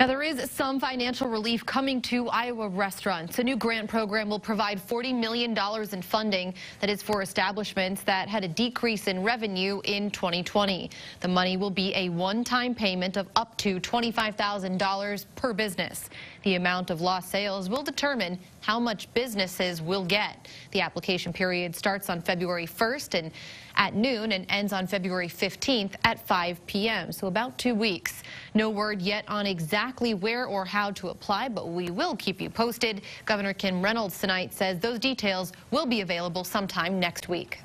Now, there is some financial relief coming to Iowa restaurants. A new grant program will provide $40 million in funding that is for establishments that had a decrease in revenue in 2020. The money will be a one-time payment of up to $25,000 per business. The amount of lost sales will determine how much businesses will get. The application period starts on February 1st and at noon and ends on February 15th at 5 p.m., so about two weeks. No word yet on exactly exactly where or how to apply, but we will keep you posted. Governor Kim Reynolds tonight says those details will be available sometime next week.